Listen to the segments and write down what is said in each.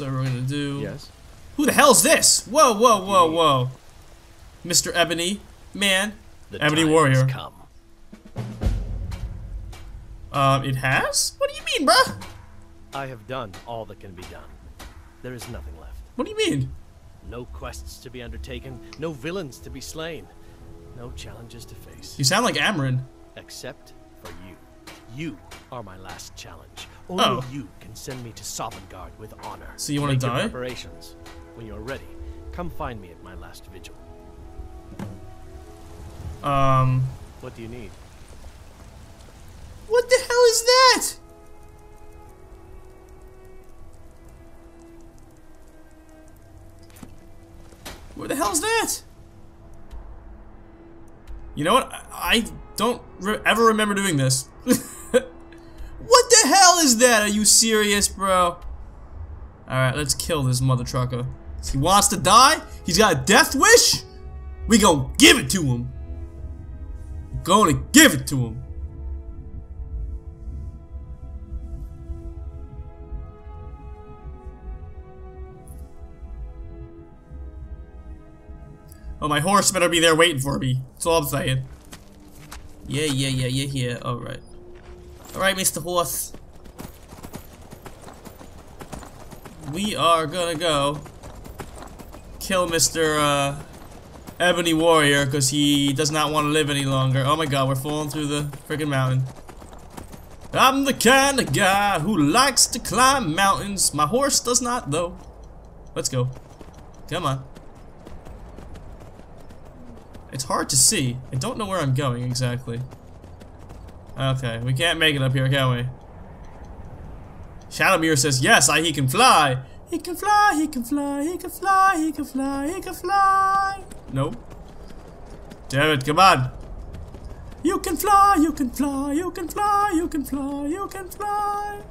What we're gonna do. Yes. Who the hell's this? Whoa, whoa, whoa, whoa. Mr. Ebony, man. The Ebony time Warrior. Has come. Um, it has? What do you mean, bruh? I have done all that can be done. There is nothing left. What do you mean? No quests to be undertaken, no villains to be slain, no challenges to face. You sound like Amarin. Except for you. You are my last challenge. Only Oh. you can send me to Sovngarde with honor. So you Make your die? preparations. When you're ready, come find me at my last vigil. Um, What do you need? what the hell is that? Where the hell's that? You know what? I I don't re ever remember doing this. What the hell is that? Are you serious, bro? Alright, let's kill this mother trucker. He wants to die? He's got a death wish? We gonna give it to him. Gonna give it to him. Oh, my horse better be there waiting for me. That's all I'm saying. Yeah, yeah, yeah, yeah, yeah. Alright. Alright, Mr. Horse. We are gonna go kill Mr. Uh, Ebony Warrior because he does not want to live any longer. Oh my god, we're falling through the freaking mountain. I'm the kind of guy who likes to climb mountains. My horse does not, though. Let's go. Come on. It's hard to see. I don't know where I'm going exactly. Okay, we can't make it up here, can we? Shadowmere says, yes, I, he can fly. He can fly, he can fly, he can fly, he can fly, he can fly. Nope. Damn it, come on. You can fly, you can fly, you can fly, you can fly, you can fly.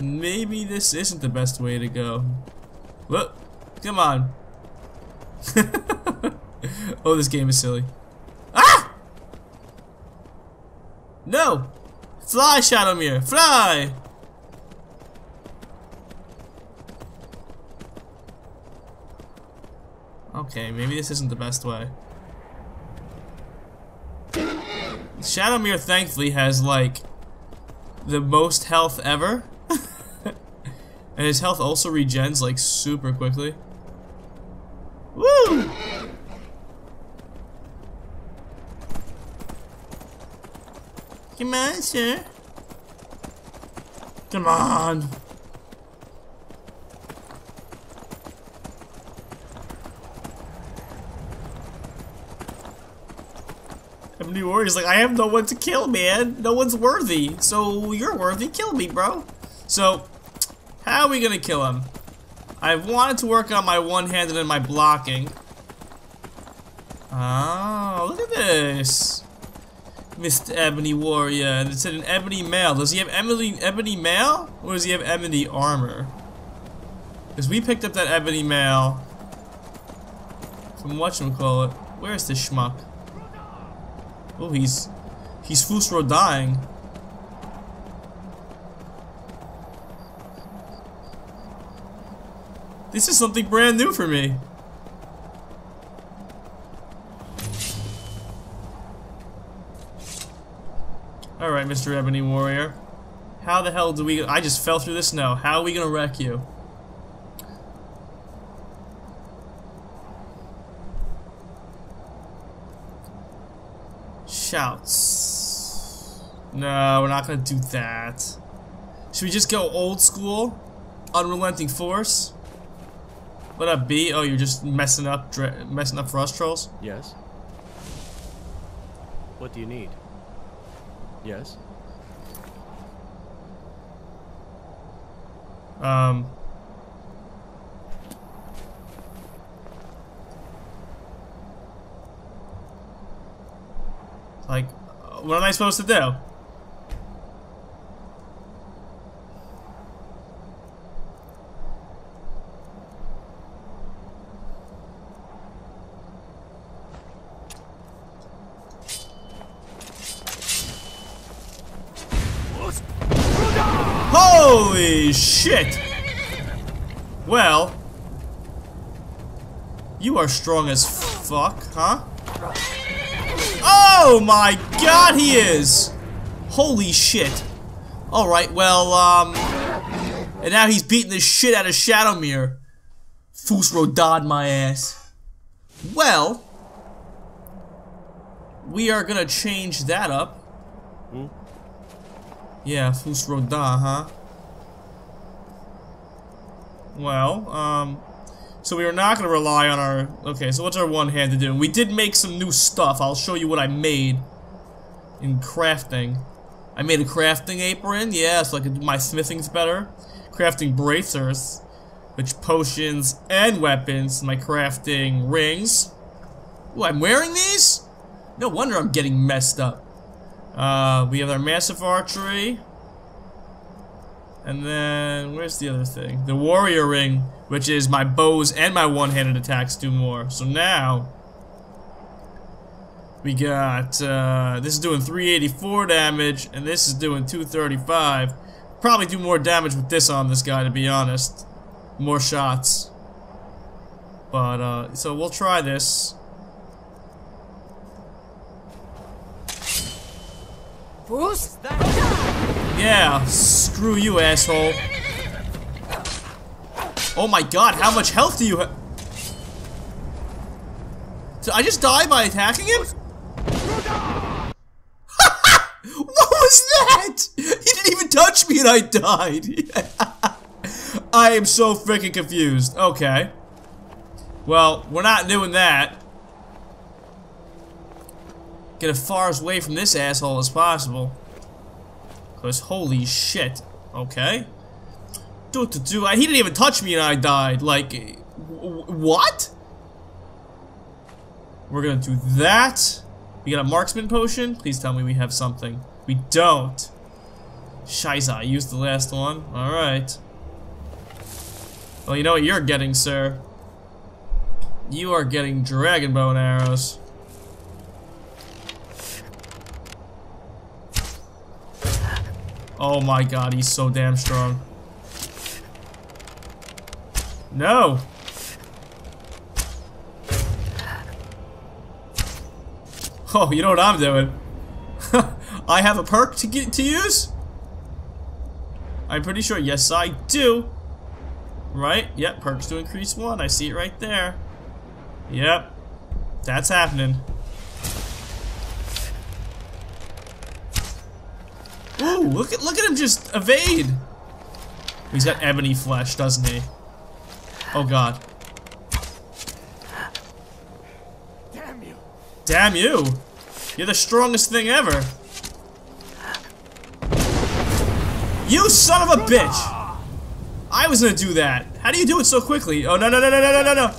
Maybe this isn't the best way to go. Whoop, come on. oh, this game is silly. Ah! No! Fly, Shadowmere, fly! Okay, maybe this isn't the best way. Shadowmere thankfully has like the most health ever. and his health also regens like super quickly. Woo! Come on, sir. Come on. Warrior's like, I have no one to kill, man. No one's worthy. So you're worthy. Kill me, bro. So, how are we gonna kill him? I wanted to work on my one-handed and my blocking. Oh, look at this. Mr. Ebony Warrior. And it said an ebony mail. Does he have ebony, ebony mail? Or does he have ebony armor? Because we picked up that ebony mail from whatchamacallit. Where's this schmuck? Oh, he's... He's Fusro dying. This is something brand new for me. Mr. Ebony Warrior. How the hell do we... I just fell through the snow. How are we gonna wreck you? Shouts. No, we're not gonna do that. Should we just go old school? Unrelenting force? What up, B? Oh, you're just messing up, messing up frost trolls? Yes. What do you need? Yes. Um. Like, uh, what am I supposed to do? Holy shit! Well, you are strong as fuck, huh? Oh my god, he is! Holy shit. Alright, well, um... And now he's beating the shit out of Shadowmere. Fus Rodad my ass. Well... We are gonna change that up. Hmm? Yeah, Fus Rodad, huh? Well, um... So we are not going to rely on our... Okay, so what's our one hand to do? We did make some new stuff. I'll show you what I made in crafting. I made a crafting apron, yeah, so I could my smithing's better. Crafting bracers, which potions and weapons. My crafting rings. Ooh, I'm wearing these? No wonder I'm getting messed up. Uh, we have our massive archery. And then, where's the other thing? The warrior ring, which is my bows and my one-handed attacks do more. So now, we got, uh, this is doing 384 damage, and this is doing 235. Probably do more damage with this on this guy, to be honest. More shots. But, uh, so we'll try this. Boost? Yeah, screw you, asshole. Oh my god, how much health do you have? Did I just die by attacking him? what was that? He didn't even touch me and I died. I am so freaking confused. Okay. Well, we're not doing that. Get as far away from this asshole as possible. Cause holy shit. Okay. Do do do. He didn't even touch me and I died. Like, what? We're gonna do that. We got a marksman potion. Please tell me we have something. We don't. Shiza, I used the last one. Alright. Well, you know what you're getting, sir. You are getting dragon bow and arrows. Oh my god, he's so damn strong. No! Oh, you know what I'm doing? I have a perk to get to use? I'm pretty sure, yes I do. Right? Yep, perks to increase one. I see it right there. Yep. That's happening. Ooh, look at look at him just evade. He's got ebony flesh, doesn't he? Oh god. Damn you! Damn you! You're the strongest thing ever. You son of a bitch! I was gonna do that. How do you do it so quickly? Oh no no no no no no no no!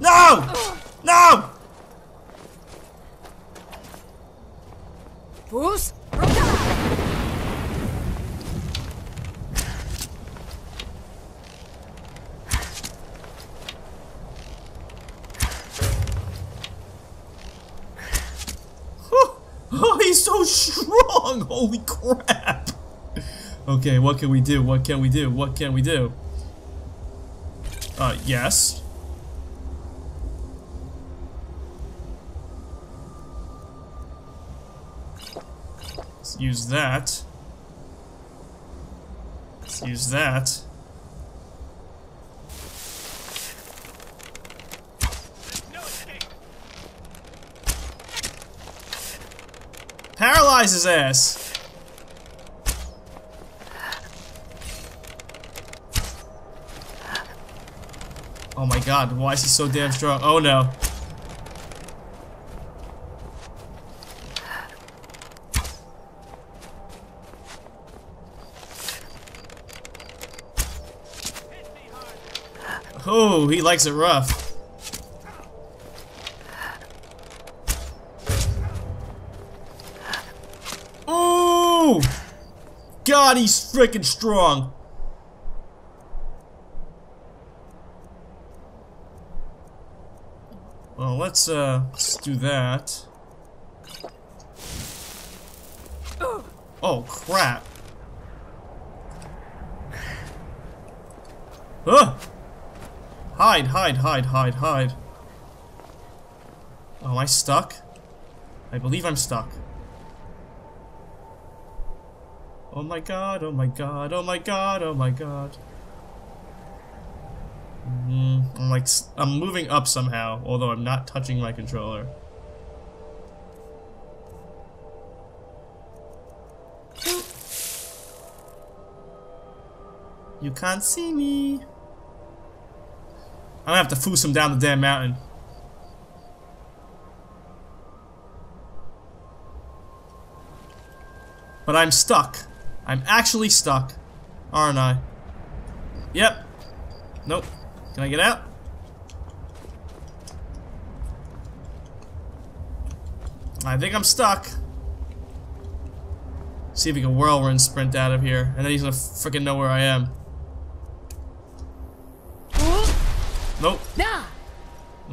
No! No! Boost? Oh, he's so strong! Holy crap! Okay, what can we do? What can we do? What can we do? Uh, yes. Use that. Let's use that. Paralyze his ass! Oh my god, why is he so damn strong? Oh no. Oh, he likes it rough. Ooh! God, he's freaking strong. Well, let's uh, let's do that. Oh crap! Ugh! Hide, hide, hide, hide, hide. Oh, am I stuck? I believe I'm stuck. Oh my god, oh my god, oh my god, oh my god. Mm, I'm like, I'm moving up somehow, although I'm not touching my controller. You can't see me. I'm gonna have to foos him down the damn mountain. But I'm stuck. I'm actually stuck. Aren't I? Yep. Nope. Can I get out? I think I'm stuck. See if we can whirlwind sprint out of here. And then he's gonna freaking know where I am. Nope. Nah.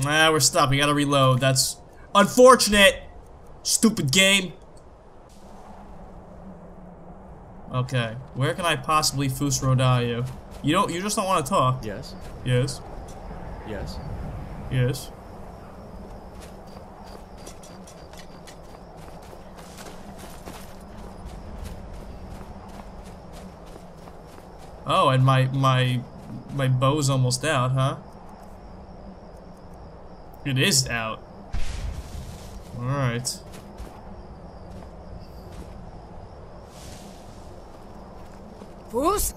Nah, we're stuck. We gotta reload. That's unfortunate. Stupid game. Okay, where can I possibly Fusroda you? You don't. You just don't want to talk. Yes. Yes. Yes. Yes. Oh, and my my my bow's almost out, huh? It is out. All right. Bruce.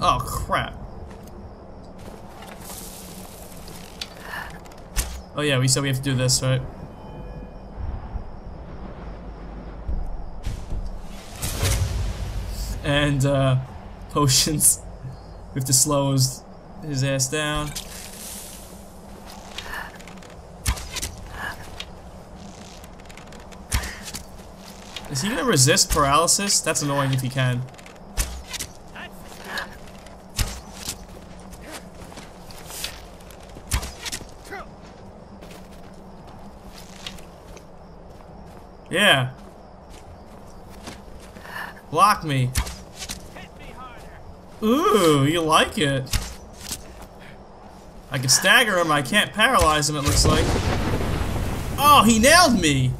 Oh crap. Oh yeah, we said we have to do this, right? And uh potions. We have to slow his ass down. Is he gonna resist paralysis? That's annoying if he can. Yeah. Block me. Ooh, you like it. I can stagger him, I can't paralyze him, it looks like. Oh, he nailed me!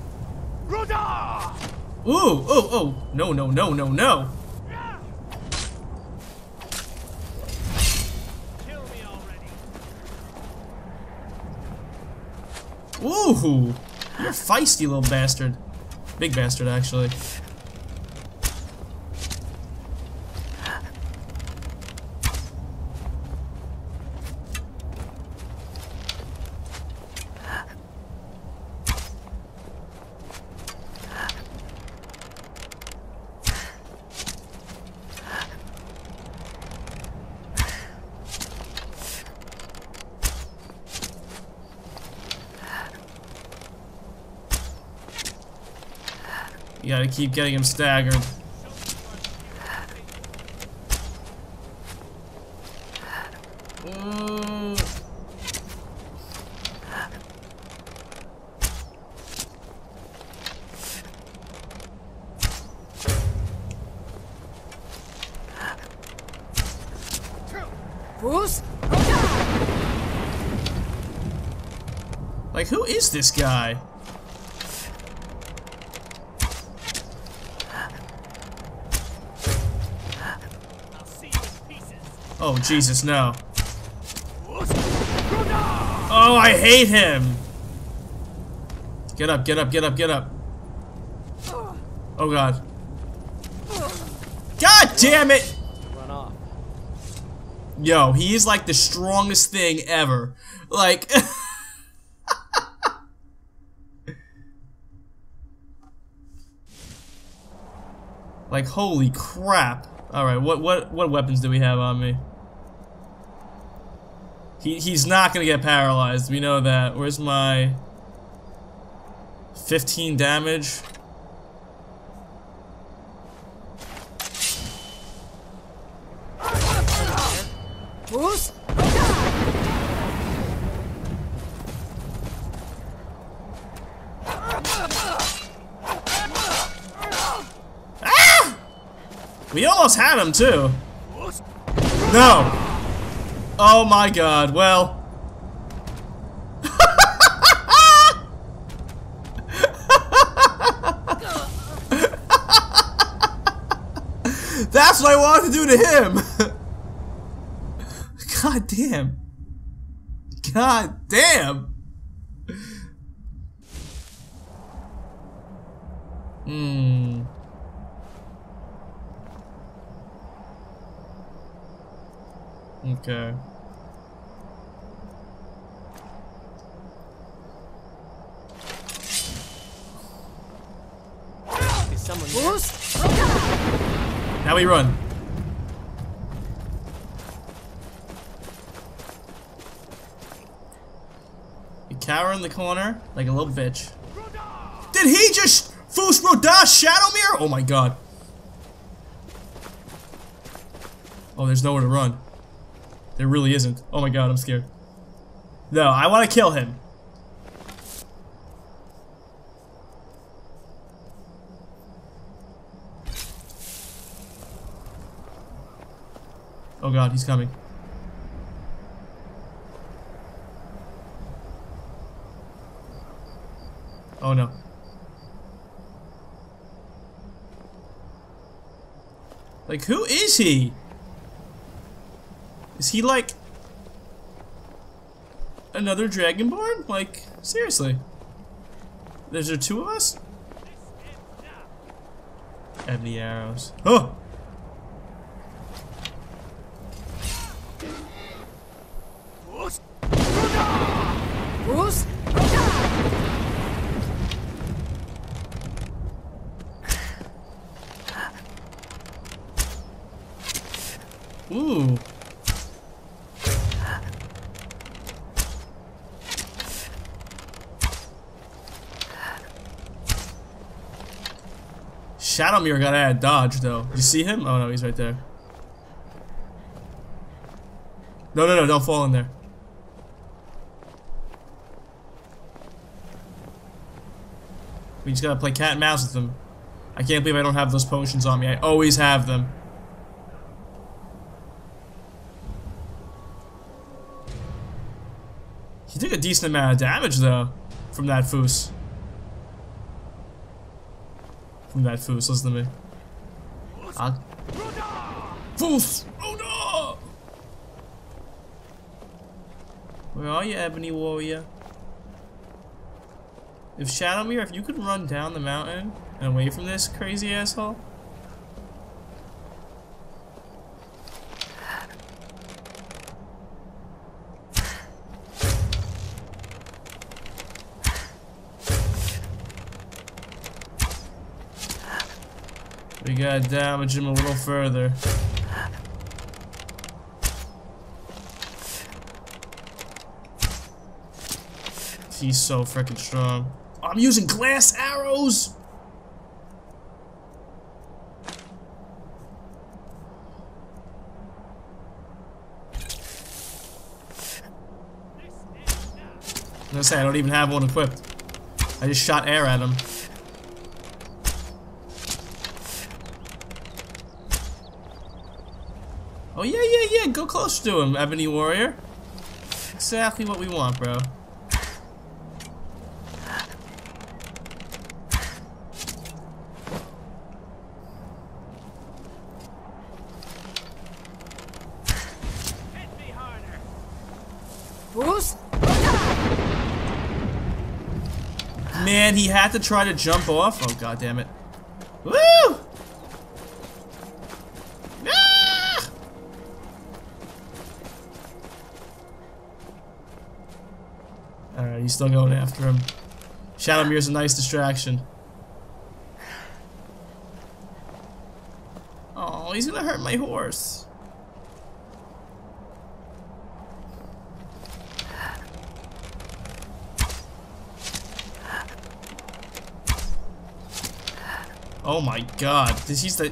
Ooh, oh, oh, no, no, no, no, no. Ooh, you're feisty little bastard. Big bastard, actually. You gotta keep getting him staggered. Bruce. Like, who is this guy? Oh, Jesus, no. Oh, I hate him! Get up, get up, get up, get up. Oh, God. God damn it! Yo, he is like the strongest thing ever. Like... like, holy crap. Alright, what, what, what weapons do we have on me? He, he's not gonna get paralyzed, we know that. Where's my... 15 damage? Bruce. We almost had him too. No. Oh my god. Well. That's what I wanted to do to him. God damn. God damn. Hmm. Okay. Is someone? Now we run. You cower in the corner like a little bitch. Did he just Fus Rodas Shadowmere? Oh my god. Oh, there's nowhere to run. There really isn't. Oh my god, I'm scared. No, I want to kill him. Oh god, he's coming. Oh no. Like, who is he? Is he like another Dragonborn? Like, seriously. There's there two of us? Ebony arrows. Oh! Ooh. Shadowmere got out of dodge though. You see him? Oh no, he's right there. No, no, no, don't fall in there. We just gotta play cat and mouse with them. I can't believe I don't have those potions on me. I always have them. He took a decent amount of damage though from that foos. From that foos, listen to me. Foos! Oh no! Where are you, Ebony Warrior? If Shadowmere, if you could run down the mountain and away from this crazy asshole. We gotta damage him a little further. He's so freaking strong. I'm using glass arrows! Gonna say I don't even have one equipped. I just shot air at him. Oh yeah, go close to him, Ebony Warrior. Exactly what we want, bro. Man, he had to try to jump off. Oh god damn it. Woo! Alright, he's still going after him. Shadowmere's a nice distraction. Oh, he's gonna hurt my horse. Oh my god. This he's the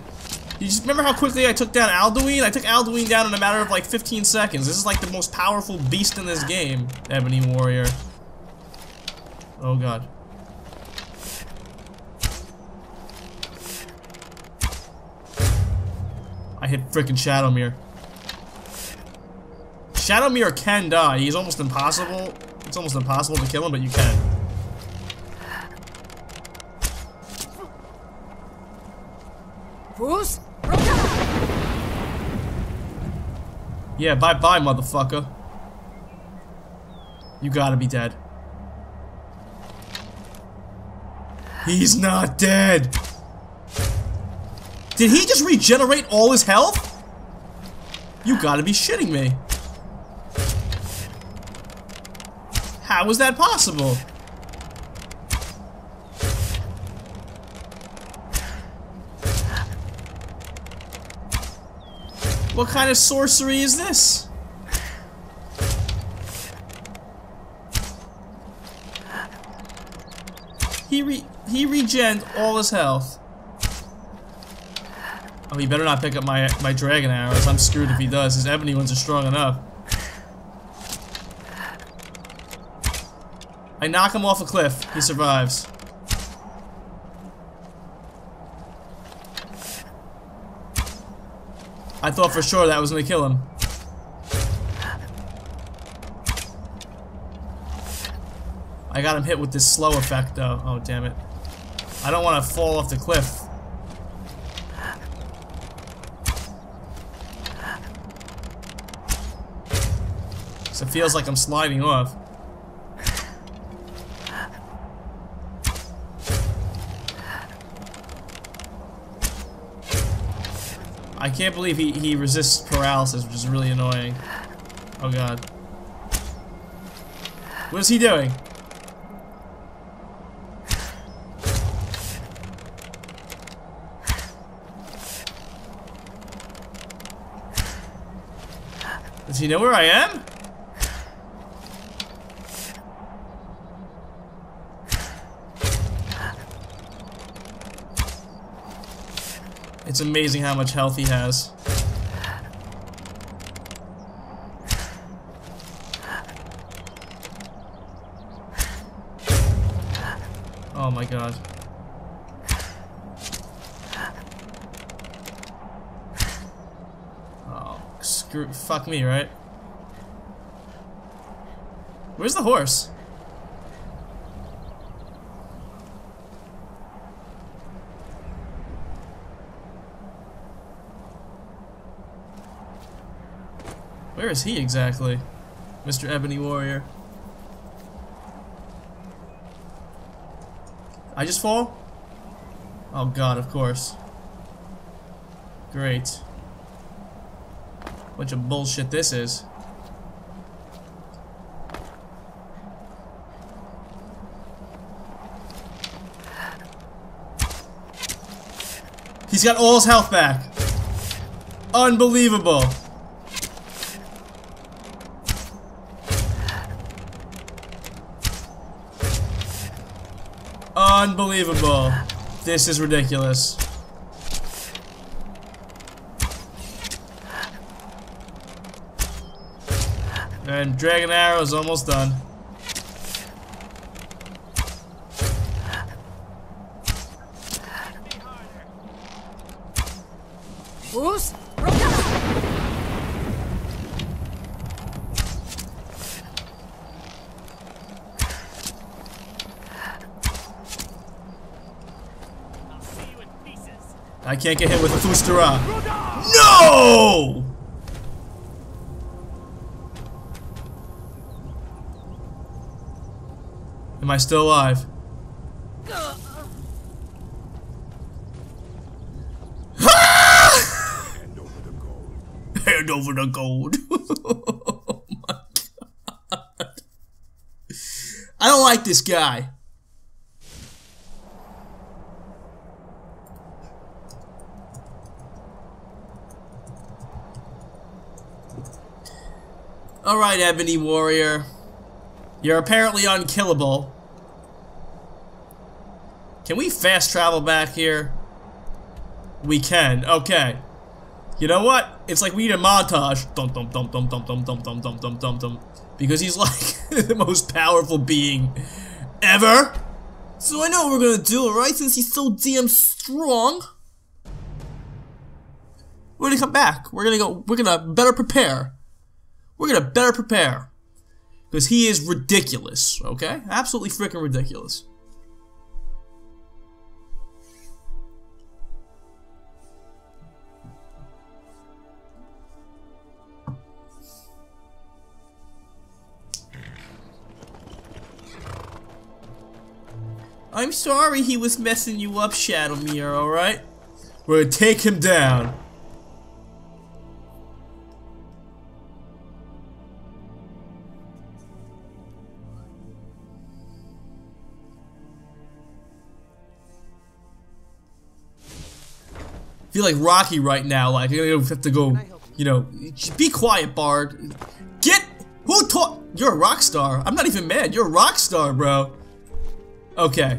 you just remember how quickly I took down Alduin? I took Alduin down in a matter of like 15 seconds. This is like the most powerful beast in this game, Ebony Warrior. Oh god. I hit frickin' Shadowmere. Shadowmere can die. He's almost impossible. It's almost impossible to kill him, but you can. Yeah, bye-bye, motherfucker. You gotta be dead. He's not dead! Did he just regenerate all his health? You gotta be shitting me. How is that possible? What kind of sorcery is this? He re he regened all his health. Oh, he better not pick up my my dragon arrows. I'm screwed if he does. His ebony ones are strong enough. I knock him off a cliff. He survives. I thought for sure that was gonna kill him. I got him hit with this slow effect though. Oh damn it. I don't want to fall off the cliff. So it feels like I'm sliding off. I can't believe he, he resists paralysis, which is really annoying. Oh god. What is he doing? Does he know where I am? It's amazing how much health he has. Screw- fuck me, right? Where's the horse? Where is he exactly? Mr. Ebony Warrior. I just fall? Oh god, of course. Great. Bunch of bullshit this is. He's got all his health back. Unbelievable. Unbelievable. This is ridiculous. And Dragon Arrow is almost done. Bruce? I can't get hit with a Fustara. No! Am I still alive? Hand over the gold. Hand oh my god. I don't like this guy. Alright, Ebony Warrior. You're apparently unkillable. Can we fast travel back here? We can. Okay. You know what? It's like we need a montage. Dum dum dum dum dum dum dum dum dum dum dum dum. Because he's like the most powerful being ever. So I know what we're gonna do, alright? Since he's so damn strong. We're gonna come back. We're gonna go. We're gonna better prepare. We're gonna better prepare because he is ridiculous. Okay, absolutely freaking ridiculous. I'm sorry he was messing you up, Shadowmere, alright? We're gonna take him down. feel like Rocky right now, like you have to go, you know, be quiet, Bard. Get who taught? You're a rock star. I'm not even mad. You're a rock star, bro. Okay.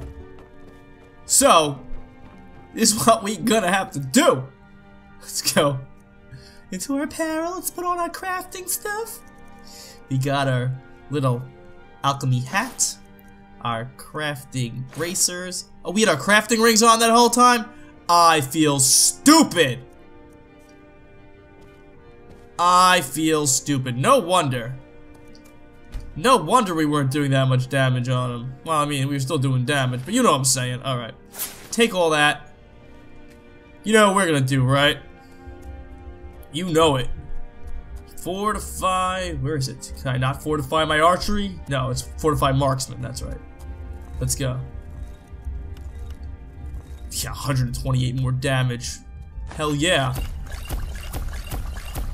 So, this is what we gonna have to do. Let's go into our apparel. Let's put on our crafting stuff. We got our little alchemy hat, our crafting bracers. Oh, we had our crafting rings on that whole time? I feel stupid. I feel stupid. No wonder. No wonder we weren't doing that much damage on him. Well, I mean, we were still doing damage, but you know what I'm saying. Alright. Take all that. You know what we're gonna do, right? You know it. Fortify... Where is it? Can I not fortify my archery? No, it's fortify marksman. That's right. Let's go. Yeah, 128 more damage. Hell yeah.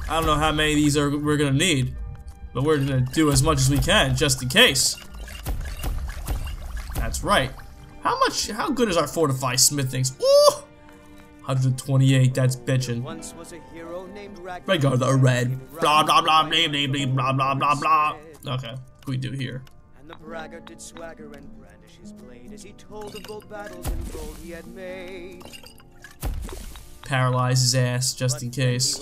I don't know how many of these are we're gonna need. But we're gonna do as much as we can, just in case. That's right. How much, how good is our fortify smithings? Ooh! 128, that's bitchin'. Once was a hero named Ragnar the Red. Blah, blah, blah, blah, blah, blah, blah, blah, blah. Okay, what do we do here? And the braggart did swagger and brandish his blade as he told of bold battles and gold he had made. Paralyze his ass, just in case.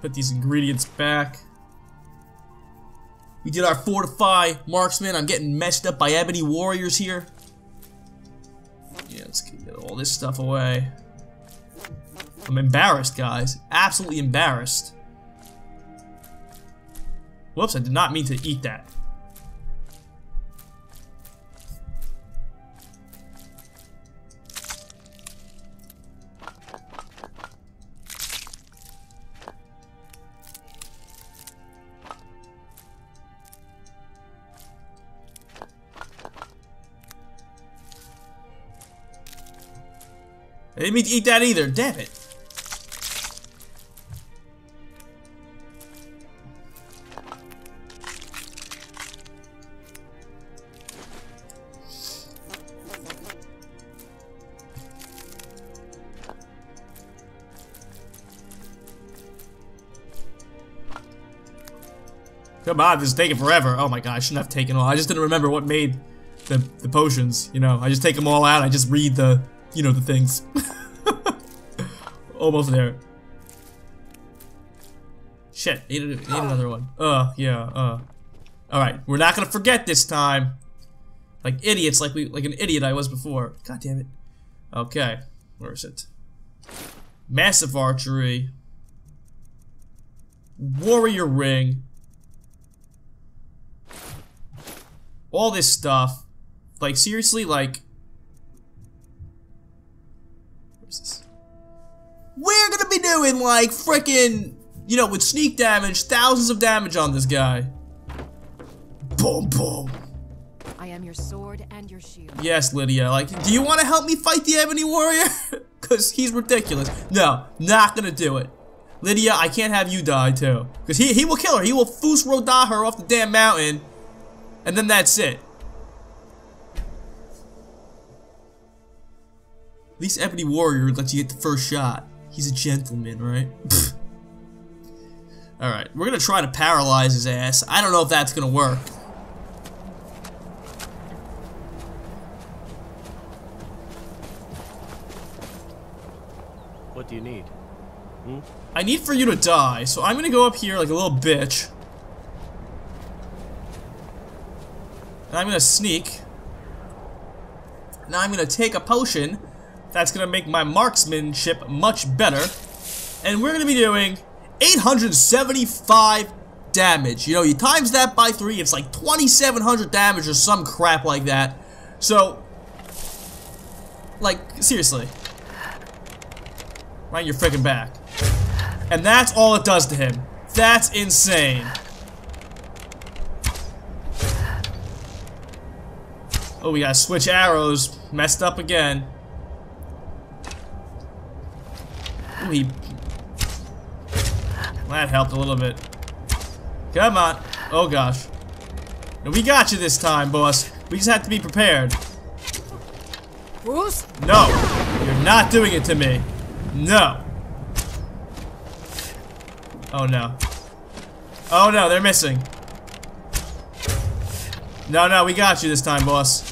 Put these ingredients back. We did our fortify marksman. I'm getting messed up by ebony warriors here. Yeah, let's get all this stuff away. I'm embarrassed, guys. Absolutely embarrassed. Whoops, I did not mean to eat that. Didn't mean to eat that either, damn it. Come on, this is taking forever. Oh my god, I shouldn't have taken all. I just didn't remember what made the, the potions, you know. I just take them all out, I just read the, you know, the things. Almost there. Shit, need, need another one. Uh, yeah, uh. Alright, we're not gonna forget this time. Like idiots, like we, like an idiot I was before. God damn it. Okay, where is it? Massive archery. Warrior ring. All this stuff. Like, seriously, like... Where's this? We're gonna be doing, like, freaking, you know, with sneak damage, thousands of damage on this guy. Boom, boom. I am your sword and your shield. Yes, Lydia, like, do you want to help me fight the Ebony Warrior? Because he's ridiculous. No, not gonna do it. Lydia, I can't have you die, too. Because he, he will kill her. He will Fus Rodah her off the damn mountain. And then that's it. At least Ebony Warrior lets you get the first shot. He's a gentleman, right? Alright, we're gonna try to paralyze his ass. I don't know if that's gonna work. What do you need? Hmm? I need for you to die, so I'm gonna go up here like a little bitch. And I'm gonna sneak. Now I'm gonna take a potion that's gonna make my marksmanship much better. And we're gonna be doing 875 damage. You know, you times that by three, it's like 2,700 damage or some crap like that. So, like, seriously. Right in your freaking back. And that's all it does to him. That's insane. Oh, we gotta switch arrows. Messed up again. That helped a little bit. Come on. Oh, gosh. And we got you this time, boss. We just have to be prepared. Bruce? No! You're not doing it to me. No. Oh no. Oh no, they're missing. No, no, we got you this time, boss.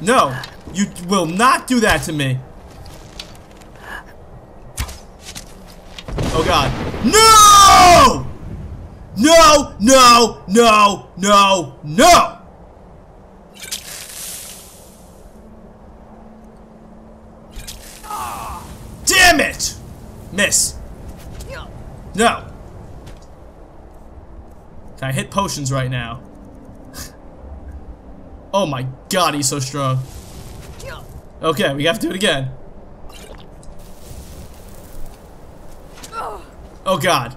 No, you will not do that to me. Oh god. No! No, no, no, no, no! Damn it! Miss. No. Can I hit potions right now? oh my god, he's so strong. Okay, we have to do it again. Oh god.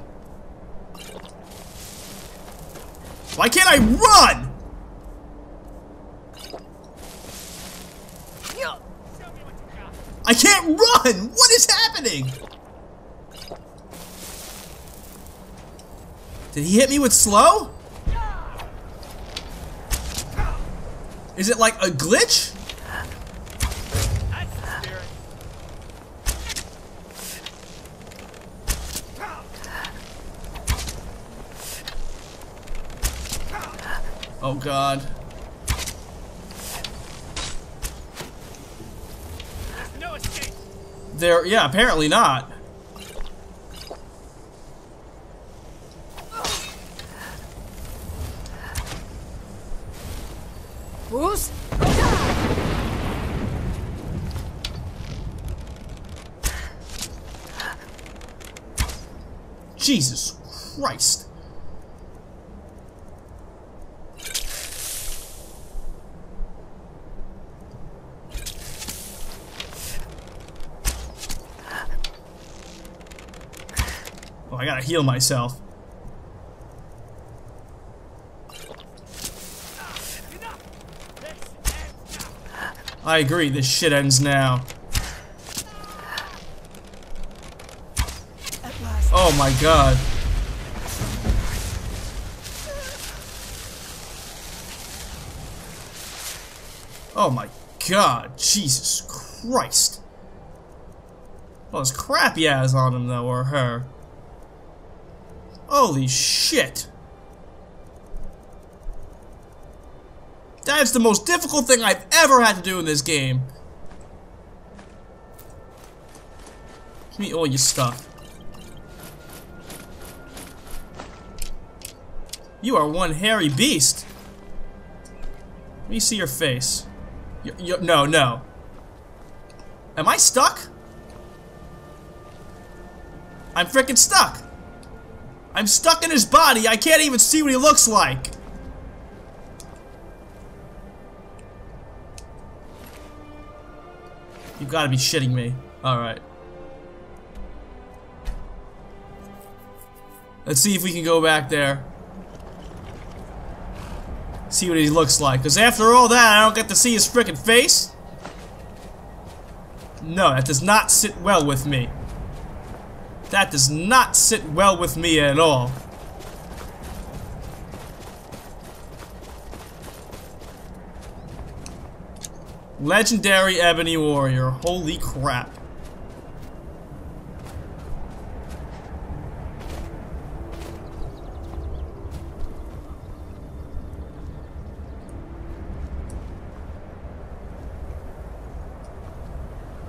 Why can't I run? I can't run! What is happening? Did he hit me with slow? Is it like a glitch? Oh god. No escape! There, yeah, apparently not. Bruce? Jesus Christ. Gotta heal myself. I agree, this shit ends now. Oh my god. Oh my god, Jesus Christ. Well, this crap he has on him, though, or her. Holy shit. That's the most difficult thing I've ever had to do in this game. Give me all your stuff. You are one hairy beast. Let me see your face. You, you, no, no. Am I stuck? I'm freaking stuck. I'm stuck in his body. I can't even see what he looks like. You've gotta be shitting me. Alright. Let's see if we can go back there. See what he looks like. Because after all that, I don't get to see his freaking face. No, that does not sit well with me. That does not sit well with me at all. Legendary Ebony Warrior. Holy crap.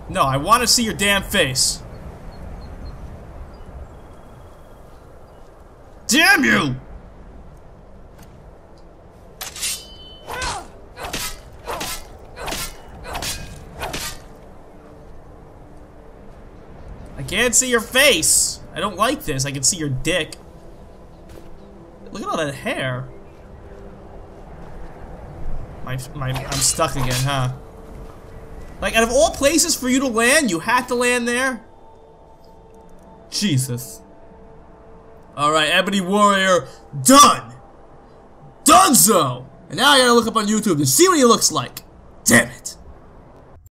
No, I want to see your damn face. Damn you! I can't see your face. I don't like this. I can see your dick. Look at all that hair. My, my, I'm stuck again, huh? Like, out of all places for you to land, you had to land there? Jesus. Alright, Ebony Warrior, done! Donezo! And now I gotta look up on YouTube to see what he looks like.